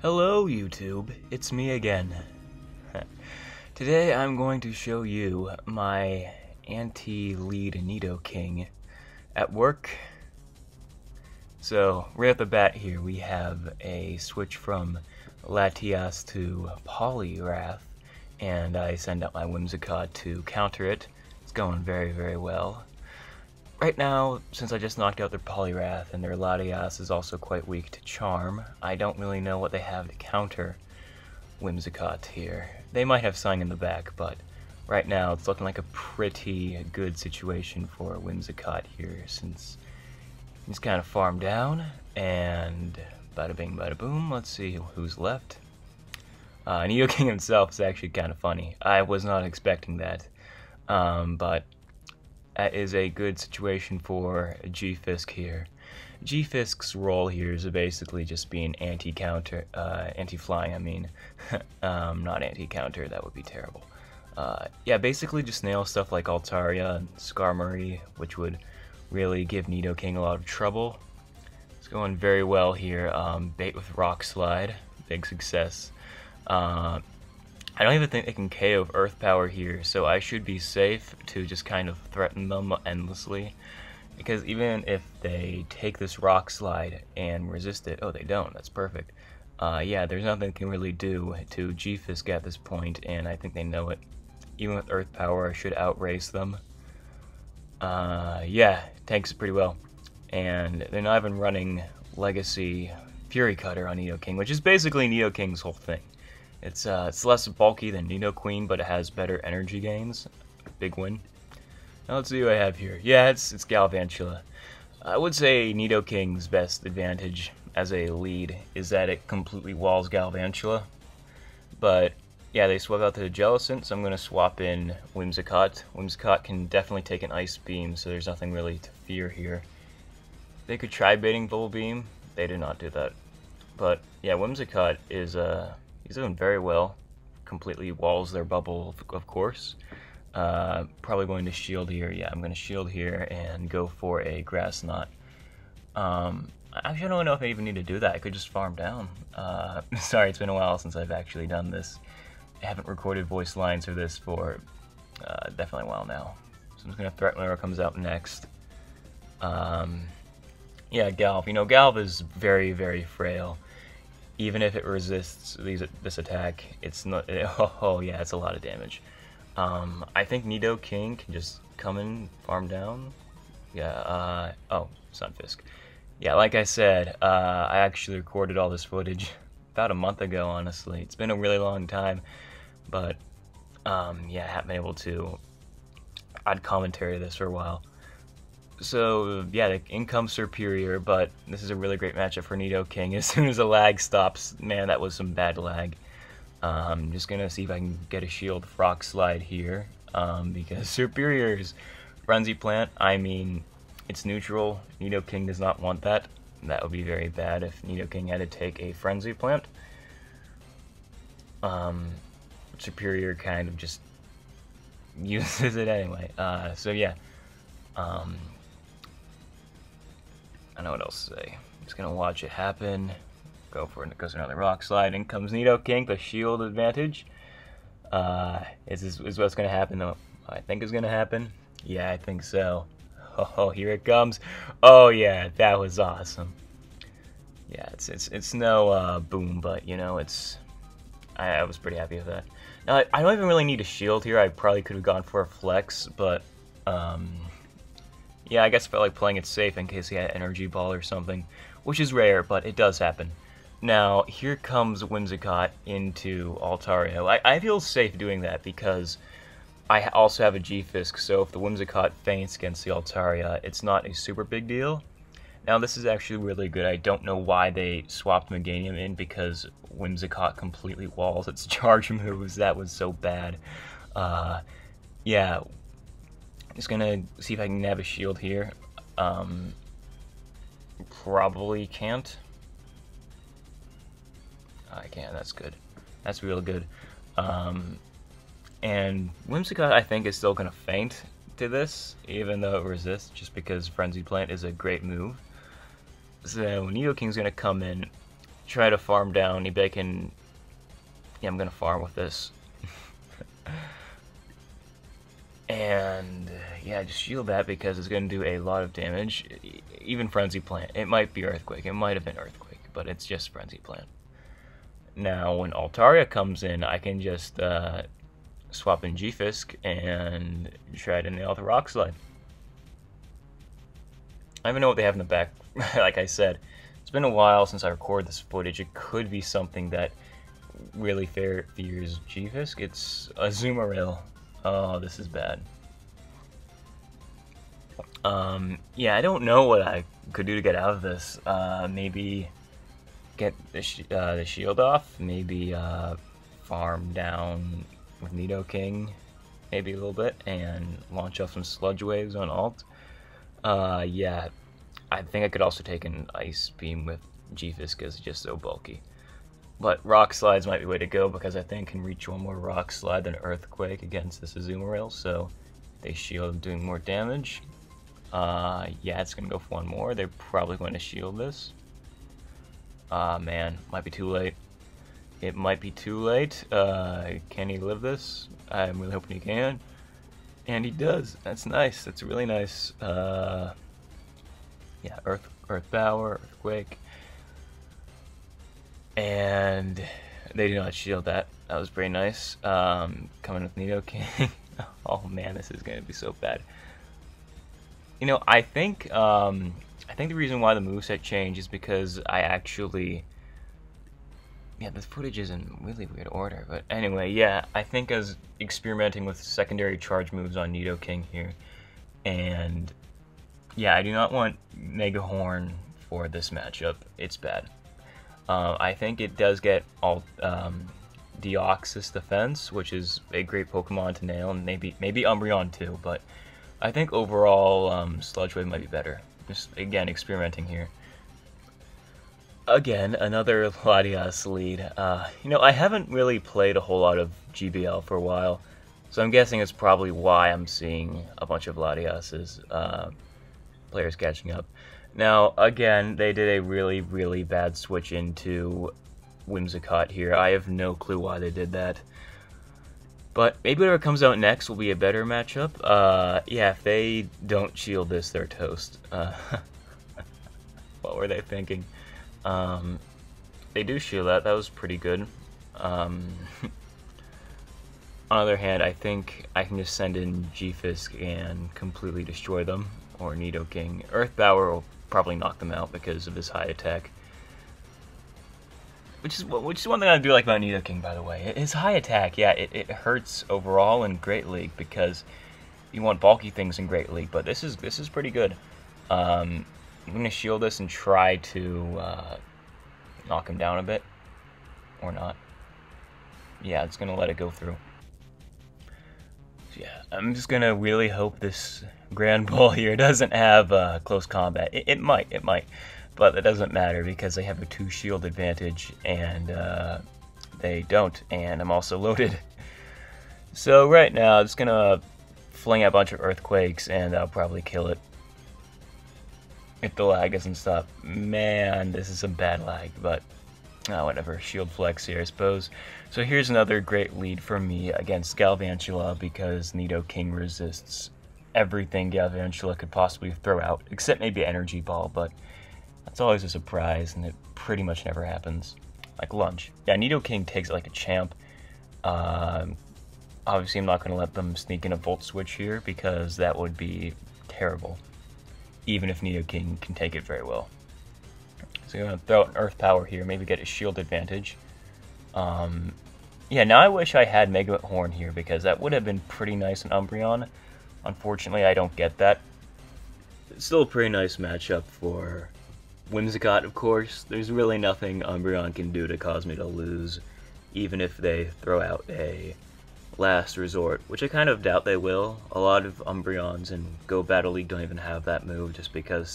Hello YouTube, it's me again. Today I'm going to show you my anti-lead Nidoking at work. So right off the bat here we have a switch from Latias to Poliwrath and I send out my Whimsicott to counter it. It's going very very well. Right now, since I just knocked out their Poliwrath and their Latias is also quite weak to Charm, I don't really know what they have to counter Whimsicott here. They might have Sung in the back, but right now it's looking like a pretty good situation for Whimsicott here since he's kind of farmed down, and bada bing bada boom, let's see who's left. Uh, Nidoking himself is actually kind of funny. I was not expecting that, um, but that is a good situation for G-Fisk here. G-Fisk's role here is basically just being anti-counter, uh, anti-flying, I mean. um, not anti-counter, that would be terrible. Uh, yeah, basically just nail stuff like Altaria and Skarmory, which would really give Nidoking a lot of trouble. It's going very well here. Um, bait with Rock Slide, big success. Uh, I don't even think they can KO Earth Power here, so I should be safe to just kind of threaten them endlessly. Because even if they take this Rock Slide and resist it, oh, they don't, that's perfect. Uh, yeah, there's nothing they can really do to G-Fisk at this point, and I think they know it. Even with Earth Power, I should outrace them. Uh, yeah, tanks pretty well. And they're not even running Legacy Fury Cutter on Nidoking, which is basically Nidoking's whole thing. It's uh, it's less bulky than Nidoqueen, but it has better energy gains. Big win. Now let's see what I have here. Yeah, it's it's Galvantula. I would say Nidoking's best advantage as a lead is that it completely walls Galvantula. But yeah, they swap out the Jellicent, so I'm going to swap in Whimsicott. Whimsicott can definitely take an Ice Beam, so there's nothing really to fear here. They could try baiting Bubble Beam. They did not do that. But yeah, Whimsicott is uh, He's doing very well. Completely walls their bubble, of course. Uh, probably going to shield here. Yeah, I'm going to shield here and go for a grass knot. Um, I actually don't know if I even need to do that. I could just farm down. Uh, sorry, it's been a while since I've actually done this. I haven't recorded voice lines for this for uh, definitely a while now. So I'm just going to threaten whatever comes out next. Um, yeah, Galv. You know, Galv is very, very frail even if it resists these this attack, it's not. It, oh, yeah, it's a lot of damage. Um, I think Nidoking can just come and farm down. Yeah. Uh, oh, Stunfisk. Yeah, like I said, uh, I actually recorded all this footage about a month ago. Honestly, it's been a really long time, but um, yeah, I haven't been able to add commentary this for a while so yeah, the income Serperior, but this is a really great matchup for Nidoking. As soon as the lag stops, man, that was some bad lag. Um, I'm just gonna see if I can get a shield Frock slide here, um, because Serperior's Frenzy Plant, I mean, it's neutral. Nidoking does not want that. That would be very bad if Nidoking had to take a Frenzy Plant. Um, Serperior kind of just uses it anyway. Uh, so yeah. Um, I know what else to say. Just gonna watch it happen. Go for it. Goes another rock slide. In comes Nidoking, the shield advantage. Uh, is this is what's gonna happen though? I think is gonna happen. Yeah, I think so. Oh, here it comes. Oh yeah, that was awesome. Yeah, it's it's it's no uh, boom, but you know it's. I, I was pretty happy with that. Now I don't even really need a shield here. I probably could have gone for a flex, but um, yeah, I guess I felt like playing it safe in case he had Energy Ball or something, which is rare, but it does happen. Now, here comes Whimsicott into Altaria. I, I feel safe doing that because I also have a G-Fisk, so if the Whimsicott faints against the Altaria, it's not a super big deal. Now, this is actually really good. I don't know why they swapped Meganium in because Whimsicott completely walls its charge moves. That was so bad. Uh, yeah, just gonna see if I can nab a shield here. Um, probably can't. I can, that's good. That's real good. Um, and Whimsicott, I think, is still to faint to this, even though it resists, just because Frenzy Plant is a great move. So Nidoking's going to come in, try to farm down. Can... Yeah, I'm to farm with this. and yeah, just shield that because it's going to do a lot of damage. Even Frenzy Plant. It might be Earthquake. It might have been Earthquake, but it's just Frenzy Plant. Now, when Altaria comes in, I can just uh, swap in G-Fisk and try to nail the Rock Slide. I don't even know what they have in the back. like I said, it's been a while since I recorded this footage. It could be something that really fears G-Fisk. It's a Azumarill. Oh, this is bad. Um, yeah, I don't know what I could do to get out of this. Uh, maybe get the, sh uh, the shield off. Maybe uh, farm down with Nidoking, maybe a little bit and launch off some sludge waves on alt. Uh, yeah, I think I could also take an ice beam with G-Fisk because it's just so bulky. But rock slides might be the way to go because I think can reach one more rock slide than earthquake against this Azumarill, so they shield doing more damage. Uh, yeah, it's gonna go for one more. They're probably going to shield this. Ah, uh, man, might be too late. It might be too late. Uh, can he live this? I'm really hoping he can. And he does. That's nice. That's really nice. Uh, yeah, Earth, Earth Power, Earthquake. And they do not shield that. That was pretty nice. Um, coming with Nidoking. oh man, this is going to be so bad. You know, I think um, I think the reason why the moveset changed is because I actually yeah, this footage is in really weird order. But anyway, yeah, I think as experimenting with secondary charge moves on Nidoking here. And yeah, I do not want Mega Horn for this matchup. It's bad. Uh, I think it does get all um, Deoxys Defense, which is a great Pokemon to nail, and maybe maybe Umbreon too. But I think overall, um, Sludge Wave might be better. Just again, experimenting here again, another Latias lead. Uh, you know, I haven't really played a whole lot of GBL for a while, so I'm guessing it's probably why I'm seeing a bunch of Latias's uh, players catching up. Now, again, they did a really, really bad switch into Whimsicott here. I have no clue why they did that. But maybe whatever comes out next will be a better matchup. Uh, yeah, if they don't shield this, they're toast. Uh, what were they thinking? Um, they do shield that. That was pretty good. Um, on the other hand, I think I can just send in G-Fisk and completely destroy them, or Nidoking. Earth Power will probably knock them out because of his high attack. Which is which is one thing I do like about Nidoking, by the way. His high attack, yeah, it, it hurts overall in Great League because you want bulky things in Great League, but this is this is pretty good. Um, I'm to shield this and try to uh, knock him down a bit. Or not. Yeah, it's to let it go through. Yeah, I'm just to really hope this Granbull here doesn't have uh, close combat. It, it, might, it might. But that doesn't matter because they have a two shield advantage and uh, they don't. And I'm also loaded. So right now, I'm just to fling a bunch of earthquakes and I'll probably kill it if the lag doesn't stop. Man, this is some bad lag, but oh, whatever. Shield flex here, I suppose. So here's another great lead for me against Galvantula because Nidoking resists everything Galvantula could possibly throw out, except maybe Energy Ball, but that's always a surprise, and it pretty much never happens. Like Lunge. Yeah, Nidoking takes it like a champ. Um, obviously, I'm not going to let them sneak in a Volt Switch here because that would be terrible even if Nidoking can take it very well. So I'm going to throw out an Earth Power here, maybe get a shield advantage. Um, yeah, now I wish I had Mega Horn here, because that would have been pretty nice in Umbreon. Unfortunately, I don't get that. It's still a pretty nice matchup for Whimsicott, of course. There's really nothing Umbreon can do to cause me to lose, even if they throw out a last resort, which I kind of doubt they will. A lot of Umbreons in Go Battle League don't even have that move just because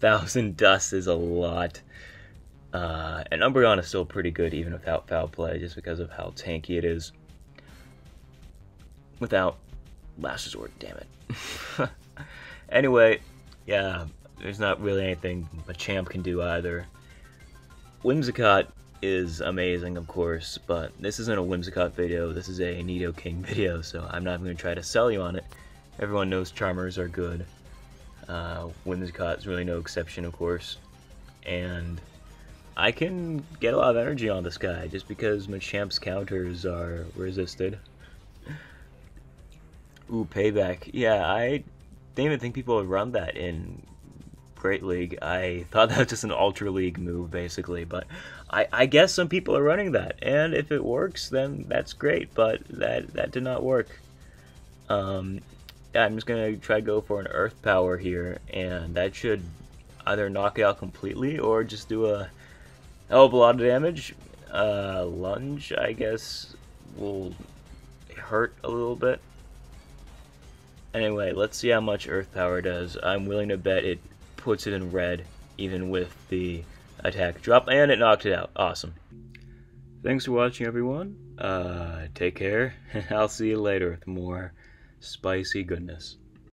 75,000 dust is a lot. Uh, and Umbreon is still pretty good even without foul play just because of how tanky it is. Without last resort, damn it. anyway, yeah, there's not really anything Machamp can do either. Whimsicott is amazing, of course, but this isn't a Whimsicott video, this is a Nidoking video, so I'm not going to try to sell you on it. Everyone knows Charmers are good. Uh, is really no exception, of course. And I can get a lot of energy on this guy just because Machamp's counters are resisted. Ooh, payback. Yeah, I didn't even think people would run that in Great League. I thought that was just an Ultra League move, basically. But I, I guess some people are running that, and if it works, then that's great. But that that did not work. Um, I'm just gonna try to go for an Earth Power here, and that should either knock it out completely or just do a hell of a lot of damage. Uh, lunge, I guess, will hurt a little bit. Anyway, let's see how much Earth Power does. I'm willing to bet it puts it in red, even with the attack drop, and it knocked it out. Awesome. Thanks for watching, everyone. Uh, take care. I'll see you later with more spicy goodness.